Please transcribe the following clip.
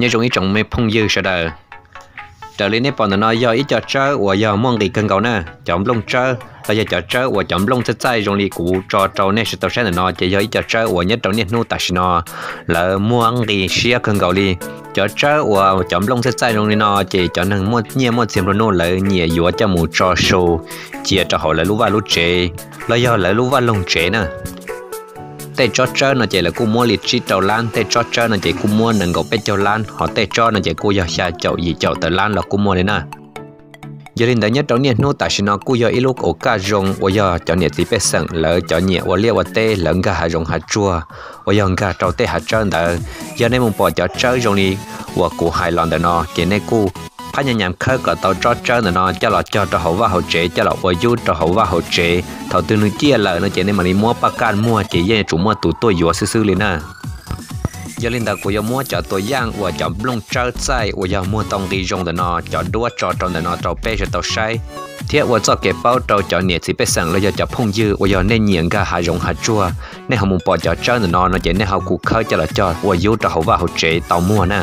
nhớ dùng ý trọng mê phong dư sợ đời. Trở lên nếp bọn nó do ít cho chơi và do mong đi cân cầu nè chọn lông chơi là do cho chơi và chọn lông thích sai dùng đi cụ cho trâu nè sẽ tao sẽ là nó chỉ do ít cho chơi và nhất trong này nu ta nó là mua ăn đi xia cân cầu đi cho chơi và chọn lông thích sai dùng đi nó chỉ cho nên mua nhiều mua tiền rồi nó là nhiều yếu cho mù cho sâu chỉ cho họ là lúc và lúc chế là do là lúc và lông chế nè tê cho chơi nó chỉ là cú mua lịch chi tàu lan, tê cho chơi nó chỉ cú mua nâng gấu bé trâu lan. Họ tê cho, nó chỉ cú giờ xa chậu gì chậu tờ lan là cú mua đấy nè à. giờ đến đã nhất trong nhiệt nô tại xin nó cú giờ ít lúc ổ cả rong ổ giờ cho nhiệt gì bé sẵn, lỡ cho nhiệt ổ liêu, ổ tê, lỡ gà hạt rong hạt chua. Ổ giờ cả trâu tê hạt trơn đó giờ nên mùng bỏ cho chơi rong đi, ổ cú hài lòng đó nó, chỉ nên cú phải nhà nhằm khơi cả tàu cho chơi nữa nó cho là cho cho hậu và hậu chế cho là vừa du cho hậu và hậu chế thầu tư nước chia lợi nó chỉ nên mà đi mua bạc can mua, chỉ dây chủ mua tủ tôi vừa sư sư lên nè à. giờ linh đạo của giờ mua cho tôi giang và cho lông chơi sai và giờ mua tông đi dùng để nó cho đua cho trong để nó cho bé cho tàu sai. Thiết và cho cái bao trâu cho nhiệt thì bé sẵn là giờ cho phong dư và giờ nên nhiệt cả hà rồng hà chua. Nên họ muốn bỏ cho chơi để nó nó chỉ nên họ cụ khơi cho là cho và du cho hậu và hậu chế tàu mua nè.